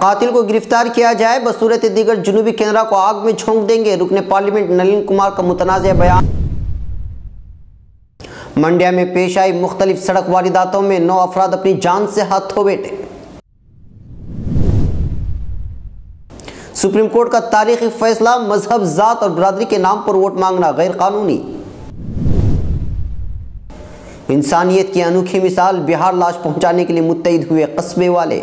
कातिल को गिरफ्तार किया जाए बसूरत दीगर जुनूबी केंद्रा को आग में झोंक देंगे रुकने पार्लियामेंट नलिन कुमार का मुतनाज़ बयान मंडिया में पेश आई मुख्तलिफ़ सड़क वारदातों में नौ अफराद अपनी जान से हाथ बैठे। सुप्रीम कोर्ट का तारीखी फैसला, मज़हब, जात और बरदरी के नाम पर वोट मांगना गैर कानूनी इंसानियत की अनोखी मिसाल बिहार लाश पहुँचाने के लिए मुतैद हुए कस्बे वाले।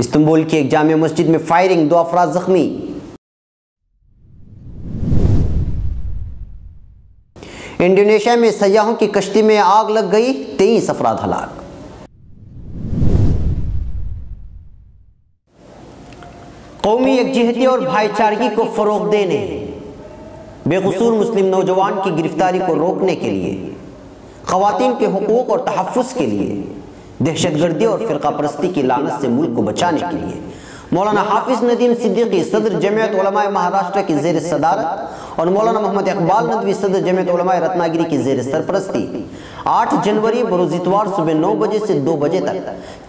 इस्तंबुल की एक जामिया मस्जिद में फायरिंग, दो अफराद जख्मी। इंडोनेशिया में सयाहों की कश्ती में आग लग गई, तेईस अफराद हलाक। कौमी यकजहती और भाईचारगी को फरोग देने, बेकसूर मुस्लिम नौजवान की गिरफ्तारी को रोकने के लिए खातन के हकूक और तहफ़ के लिए, दहशतगर्दी और फ़िरका परस्ती की लानत से मुल्क को बचाने के लिए। मौलाना हाफिज नदीम सिद्दीकी सदर जमियत महाराष्ट्र की जेर सदारत और मौलाना मोहम्मद इकबाल नदवी सदर जमियत रत्नागिरी की जेर सरपरस्ती। 8 जनवरी बरोज इतवार सुबह 9 बजे से 2 बजे तक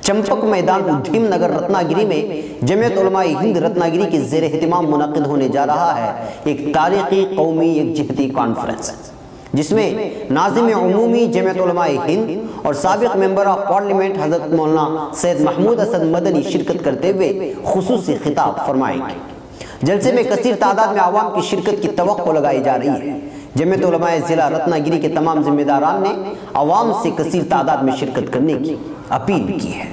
चंपक मैदान उद्यम नगर रत्नागिरी में जमियत हिंद रत्नागिरी की जेर अहतमाम मुनद होने जा रहा है। एक तारीखी कौमी एक कॉन्फ्रेंस। जिसमें नाजिम अमूमी जमत हिंद और सबक मेंबर ऑफ़ पार्लियामेंट हज़रत मौलाना सैद महमूद असद मदनी शिरकत करते हुए खसूस खिताब फरमाएँगे। जलसे में कसीर तादाद में आवाम की शिरकत की तो लगाई जा रही है। जमत ज़िला रत्नागिरी के तमाम जिम्मेदारान ने आवाम से कसर तादाद में शिरकत करने की अपील की है।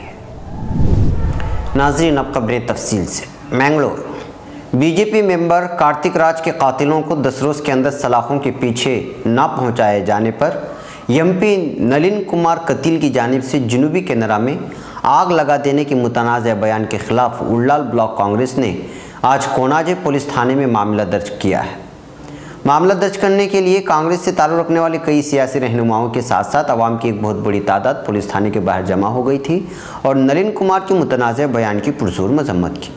नाजरीन, अब खबरें तफसील से। मैंगलोर बीजेपी मेंबर कार्तिक राज के कातिलों को दस रोज़ के अंदर सलाखों के पीछे ना पहुँचाए जाने पर एमपी नलिन कुमार कतील की जानब से जनूबी केनरा में आग लगा देने के मुतनाज़ बयान के खिलाफ उल्लाल ब्लॉक कांग्रेस ने आज कोनाजे पुलिस थाने में मामला दर्ज किया है। मामला दर्ज करने के लिए कांग्रेस से ताल्लुक़ रखने वाले कई सियासी रहनुमाओं के साथ साथ आवाम की एक बहुत बड़ी तादाद पुलिस थाने के बाहर जमा हो गई थी और नलिन कुमार के मुतनाज़ बयान की पुरजोर मजम्मत की।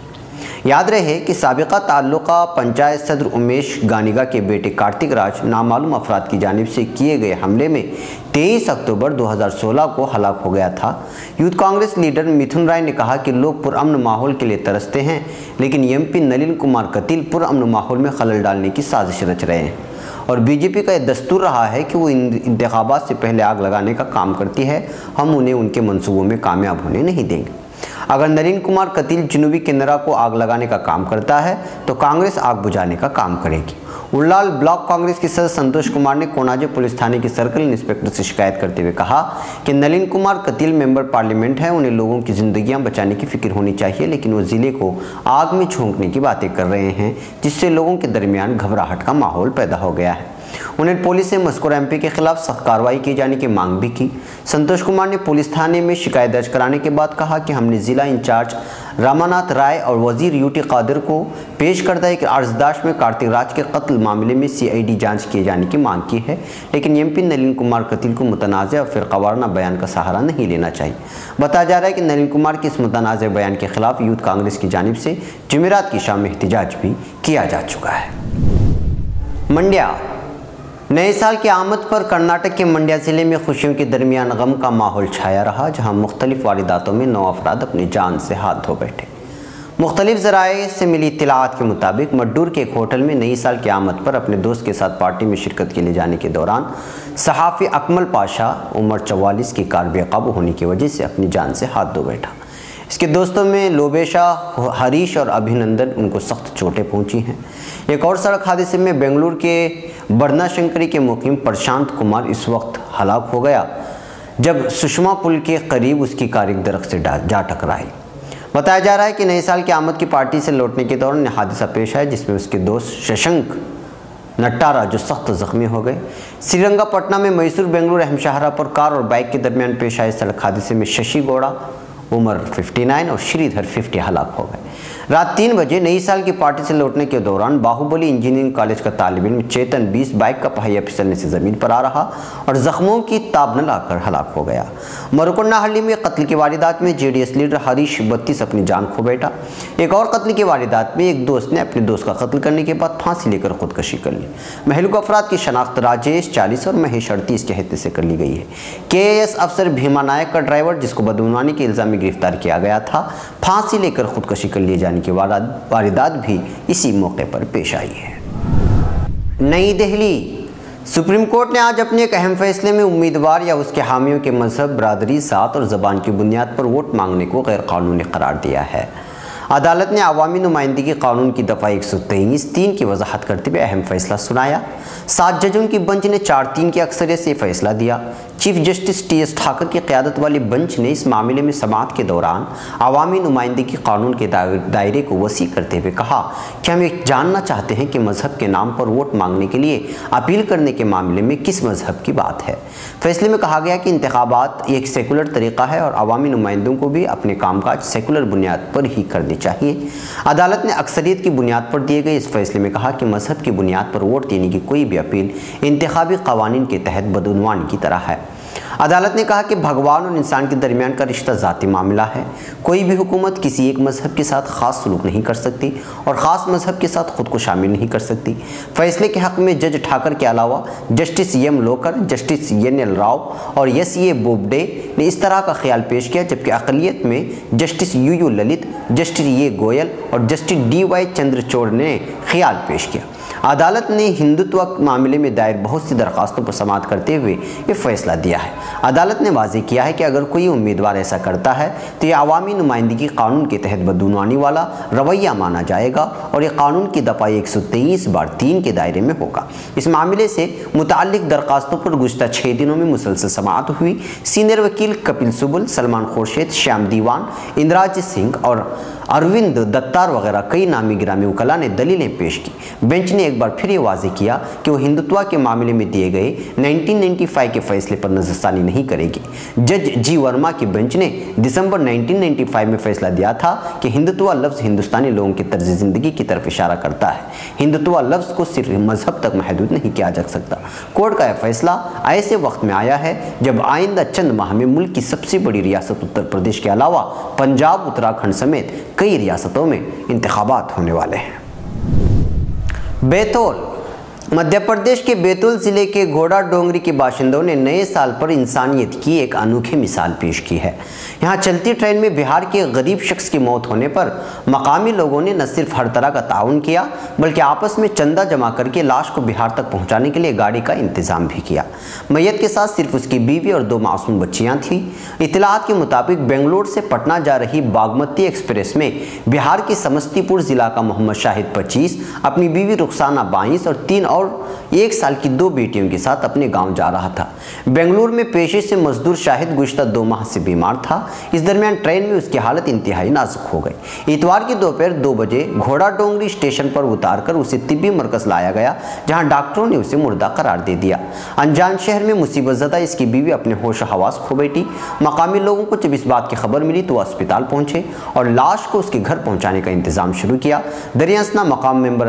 याद रहे कि सबका ताल्लुक पंचायत सदर उमेश गानिगा के बेटे कार्तिक राज नामालूम अफराद की जानब से किए गए हमले में 23 अक्टूबर 2016 को हलाक हो गया था। यूथ कांग्रेस लीडर मिथुन राय ने कहा कि लोग पुरअमन माहौल के लिए तरसते हैं, लेकिन एमपी नलिन कुमार कतील पुरअमन माहौल में खलल डालने की साजिश रच रहे हैं। और बीजेपी का यह दस्तूर रहा है कि वो इन इंतबात से पहले आग लगाने का काम करती है, हम उन्हें उनके मनसूबों में कामयाब होने नहीं देंगे। अगर नरीन कुमार कतील जनूबी किन्नरा को आग लगाने का काम करता है तो कांग्रेस आग बुझाने का काम करेगी। उल्लाल ब्लॉक कांग्रेस के सदस्य संतोष कुमार ने कोनाजे पुलिस थाने के सर्कल इंस्पेक्टर से शिकायत करते हुए कहा कि नलिन कुमार कतील मेंबर पार्लियामेंट है, उन्हें लोगों की जिंदगियाँ बचाने की फ़िक्र होनी चाहिए, लेकिन वो ज़िले को आग में झोंकने की बातें कर रहे हैं, जिससे लोगों के दरमियान घबराहट का माहौल पैदा हो गया है। उन्हें पुलिस ने मस्कुर एमपी के खिलाफ सख्त कार्रवाई किए जाने की मांग भी की। संतोष कुमार ने पुलिस थाने में शिकायत दर्ज कराने के बाद कहा कि हमने जिला इंचार्ज रामानाथ राय और वज़ीर यूटी कादिर को पेश करता है कि अर्जदाश में कार्तिक राज के कत्ल मामले में सीआईडी जाँच किए जाने की मांग की है, लेकिन एमपी नलिन कुमार कतिल को मुतनाज़ और फिर कवारना बयान का सहारा नहीं लेना चाहिए। बताया जा रहा है कि नलिन कुमार के इस मुतनाज़ बयान के खिलाफ यूथ कांग्रेस की जानब से जमेरात की शाम में एहतजाज भी किया जा चुका है। मंड्या नए साल की आमद पर कर्नाटक के मंड्या ज़िले में खुशियों के दरमियान गम का माहौल छाया रहा, जहाँ मुख्तलिफ़ वारदातों में नौ अफराद अपनी जान से हाथ धो बैठे। मुख्तलिफ़ ज़राए से मिली इतलात के मुताबिक मड्डूर के एक होटल में नई साल की आमद पर अपने दोस्त के साथ पार्टी में शिरकत के लिए जाने के दौरान सहाफ़ी अकमल पाशा, उम्र चवालीस की कार बेकाबू होने की वजह से अपनी जान से हाथ धो बैठा। इसके दोस्तों में लोबेशा, हरीश और अभिनंदन उनको सख्त चोटें पहुँची हैं। एक और सड़क हादसे में बेंगलुरु के बरना शंकरी के मुकीम प्रशांत कुमार इस वक्त हलाक हो गया, जब सुषमा पुल के करीब उसकी कार एक दरख्त से जा टकराई। बताया जा रहा है कि नए साल की आमद की पार्टी से लौटने के दौरान हादसा पेश आया, जिसमें उसके दोस्त शशंक नट्टारा जो सख्त जख्मी हो गए। श्रीरंगापटना में मैसूर, बेंगलुरु अहमशाहरा पर कार और बाइक के दरमियान पेश आए सड़क हादसे में शशि गौड़ा, उम्र 59 और श्रीधर 50 हलाक हो गए। रात तीन बजे नई साल की पार्टी से लौटने के दौरान बाहुबली इंजीनियरिंग कॉलेज का तालिब इल्म चेतन 20 बाइक का पहिया फिसलने से ज़मीन पर आ रहा और जख्मों की ताब न लाकर हलाक हो गया। मरुकुन्नाहली में कत्ल की वारदात में जेडीएस लीडर हरीश बत्तीस अपनी जान खो बैठा। एक और कत्ल की वारदात में एक दोस्त ने अपने दोस्त का कत्ल करने के बाद फांसी लेकर खुदकशी कर ली। महलूक अफराद की शनाख्त राजेश चालीस और महेश अड़तीस के हत्ये से कर ली गई है। के अफसर भीमा नायक का ड्राइवर, जिसको बदनवानी के इल्ज़ाम में गिरफ़्तार किया गया था, फांसी लेकर खुदकशी कर लिए जाने की वारदात भी इसी मौके पर पेश आई है। नई दिल्ली। सुप्रीम कोर्ट ने आज अपने एक अहम फैसले में उम्मीदवार या उसके हामियों के मज़हब, बरदरी, सात और ज़बान की बुनियाद पर वोट मांगने को गैर कानूनी करार दिया है। अदालत ने अवामी नुमाइंदगी कानून की दफ़ा एक सौ तेईस तीन की वजाहत करते हुए अहम फैसला सुनाया। सात जजों की बेंच ने चार तीन की अक्सरियत से फैसला दिया। Chief justice T S Thakur की क्यादत वाली बेंच ने इस मामले में समात के दौरान अवामी नुमाइंदगी कानून के दायरे को वसी करते हुए कहा कि हम ये जानना चाहते हैं कि मज़हब के नाम पर वोट मांगने के लिए अपील करने के मामले में किस मज़हब की बात है? फैसले में कहा गया कि इंतबात एक सेकुलर तरीका है और अवामी नुमाइंदों को भी अपने कामकाज सेकुलर बुनियाद पर ही करनी चाहिए। अदालत ने अक्सरियत की बुनियाद पर दिए गए इस फैसले में कहा कि मज़हब की बुनियाद पर वोट देने की कोई भी अपील इंतबी कवानीन के तहत बदनवान की तरह है। अदालत ने कहा कि भगवान और इंसान के दरमियान का रिश्ता ज़ाती मामला है। कोई भी हुकूमत किसी एक मज़हब के साथ ख़ास सलूक नहीं कर सकती और ख़ास मज़हब के साथ ख़ुद को शामिल नहीं कर सकती। फैसले के हक़ में जज ठाकर के अलावा justice M Lokur, justice N L Rao और एस ए बोबडे ने इस तरह का ख्याल पेश किया, जबकि अकलीत में justice U U Lalit, justice A Goel और जस्टिस डी वाई चंद्रचोड़ ने ख्याल पेश किया। अदालत ने हिंदुत्व मामले में दायर बहुत सी दरखास्तों पर समाप्त करते हुए ये फैसला दिया है। अदालत ने वाजे किया है कि अगर कोई उम्मीदवार ऐसा करता है तो यह अवामी नुमाइंदगी कानून के तहत बदनवानी वाला रवैया माना जाएगा और यह कानून की दफ़ा एक सौ तेईस बार तीन के दायरे में होगा। इस मामले से मुतल दरखास्तों पर गुजत छः दिनों में मुसलसल समात हुई। सीनियर वकील कपिल सुबुल, सलमान खुर्शीद, श्याम दीवान इंद्राज सिंह और अरविंद दत्तार वगैरह कई नामी गिरामी वकला ने दलीलें पेश की। बेंच ने एक बार फिर ये वाजे किया कि वो हिंदुत्व के मामले में दिए गए 1995 के फैसले पर नजरसानी नहीं करेगी। जज जी वर्मा की बेंच ने दिसंबर 1995 में फैसला दिया था कि हिंदुत्व लफ्ज़ हिंदुस्तानी लोगों की तर्ज ज़िंदगी की तरफ़ इशारा करता है। हिंदुत्व लफ्ज़ को सिर्फ़ मज़हब तक महदूद नहीं किया जा सकता। कोर्ट का यह फैसला ऐसे वक्त में आया है जब आइंदा चंद माह में मुल्क की सबसे बड़ी रियासत उत्तर प्रदेश के अलावा पंजाब, उत्तराखंड समेत कई रियासतों में इंतबात होने वाले हैं। बैतूल मध्य प्रदेश के बैतूल ज़िले के घोड़ा डोंगरी के बाशिंदों ने नए साल पर इंसानियत की एक अनोखी मिसाल पेश की है। यहाँ चलती ट्रेन में बिहार के गरीब शख्स की मौत होने पर मकामी लोगों ने न सिर्फ़ हर तरह का ताउन किया, बल्कि आपस में चंदा जमा करके लाश को बिहार तक पहुँचाने के लिए गाड़ी का इंतज़ाम भी किया। मैयत के साथ सिर्फ़ उसकी बीवी और दो मासूम बच्चियाँ थीं। इतलात के मुताबिक बेंगलोर से पटना जा रही बागमती एक्सप्रेस में बिहार के समस्तीपुर ज़िला का मोहम्मद शाहिद पच्चीस, अपनी बीवी रुखसाना बाईस और तीन और और एक साल की दो बेटियों के साथ अपने गाँव जा रहा था। बेंगलुरु में पेशे से मजदूर शाहिद गुजशत दो माह से बीमार था। इस दरमियान ट्रेन में उसकी हालत इंतहाई नाजुक हो गई। इतवार की दोपहर दो बजे घोड़ा डोंगरी स्टेशन पर उतारकर उसे तिब्बी मरकज लाया गया, जहाँ डॉक्टरों ने उसे मुर्दा करार दे दिया। अनजान शहर में मुसीबत ज़दा इसकी बीवी अपने होश हवास खो बैठी। मकामी लोगों को जब इस बात की खबर मिली तो अस्पताल पहुँचे और लाश को उसके घर पहुँचाने का इंतज़ाम शुरू किया। दरियासना मकाम मेंबर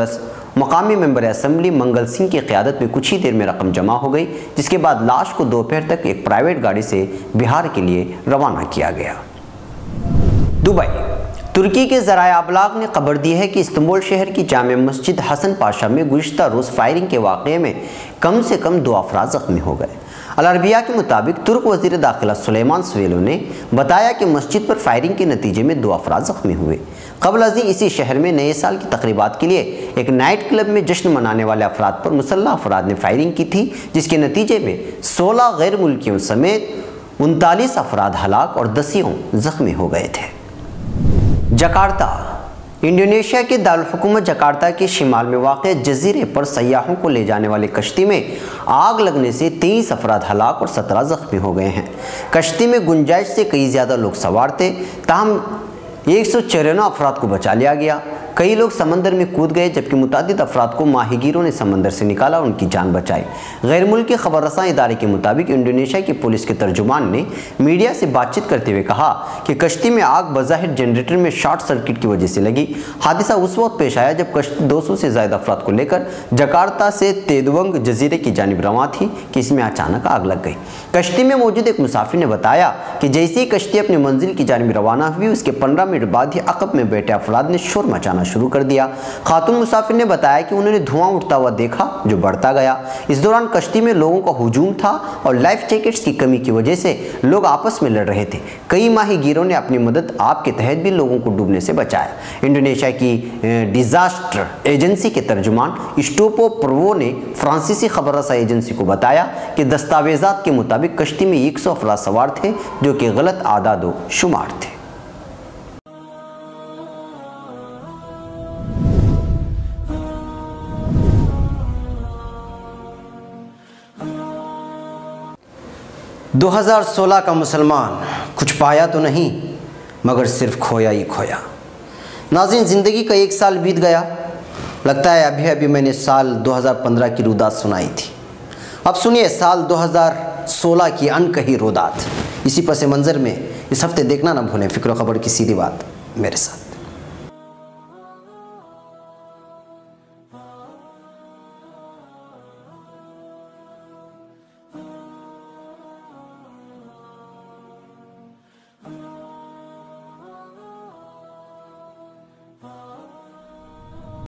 मकामी मेंबर असम्बली मंगल सिंह की क्यादत में कुछ ही देर में रकम जमा हो गई, जिसके बाद लाश को दोपहर तक एक प्राइवेट गाड़ी से बिहार के लिए रवाना किया गया। दुबई। तुर्की के ज़रा अबलाग ने खबर दी है कि इस्तंबुल शहर की जाम मस्जिद हसन पाशा में गुज्त रोज़ फायरिंग के वाक़े में कम से कम दो अफराज ज़ख्मी हो गए। अलरबिया के मुताबिक तुर्क वज़ीर दाखिला सुलेमान सवेलो ने बताया कि मस्जिद पर फायरिंग के नतीजे में दो अफराज ज़ख्मी हुए। कबल अजी इसी शहर में नए साल की तकरीबा के लिए एक नाइट क्लब में जश्न मनाने वाले अफराद पर मुसल्ह अफराद ने फायरिंग की थी, जिसके नतीजे में सोलह गैर मुल्कियों समेत उनतालीस अफराद हलाक और दसियों ज़ख्मी हो गए थे। जकार्ता इंडोनेशिया के दारकूमत जकार्ता के शिमाल में वाक़ जजीरे पर सयाहों को ले जाने वाली कश्ती में आग लगने से तेईस अफराद हलाक और सत्रह ज़ख्मी हो गए हैं। कश्ती में गुंजाइश से कई ज़्यादा लोग सवार थे। तहम एक सौ चौरानवे अफराद को बचा लिया गया। कई लोग समंदर में कूद गए, जबकि मुतद अफराद को माहिगीरों ने समंदर से निकाला और उनकी जान बचाई। गैर मुल्की खबर रसा इदारे के मुताबिक इंडोनेशिया की पुलिस के तर्जुमान ने मीडिया से बातचीत करते हुए कहा कि कश्ती में आग बज़ाहिर जनरेटर में शॉर्ट सर्किट की वजह से लगी। हादसा उस वक्त पेश आया जब कश्ती 200 से ज़्यादा अफराद को लेकर जकार्ता से तेदवंग जजीरे की जानब रवा थी कि इसमें अचानक आग लग गई। कश्ती में मौजूद एक मुसाफिर ने बताया कि जैसे ही कश्ती अपनी मंजिल की जानब रवाना हुई, उसके पंद्रह मिनट बाद ही अकब में बैठे अफराद ने शोर मचाना शुरू कर दिया। खातून मुसाफिर ने बताया कि उन्होंने धुआँ उठता हुआ देखा, जो बढ़ता गया। इस दौरान कश्ती में लोगों का हजूम था और लाइफ जैकेट्स की कमी की वजह से लोग आपस में लड़ रहे थे। कई माही ने अपनी मदद आपके तहत भी लोगों को डूबने से बचाया। इंडोनेशिया की डिजास्टर एजेंसी के तर्जुमान स्टोपो प्रवो ने फ्रांसीसी खबर एजेंसी को बताया कि दस्तावेजात के मुताबिक कश्ती में एक सौ अफराद सवार थे, जो कि गलत आदादो शुमार थे। दो हज़ार सोलह का मुसलमान कुछ पाया तो नहीं, मगर सिर्फ़ खोया ही खोया। नाजिन ज़िंदगी का एक साल बीत गया। लगता है अभी अभी मैंने साल 2015 की रुदात सुनाई थी। अब सुनिए, साल 2016 की अनकही रुदात। इसी पस मंज़र में इस हफ़्ते देखना ना भूलें, फ़िक्र खबर की सीधी बात मेरे साथ।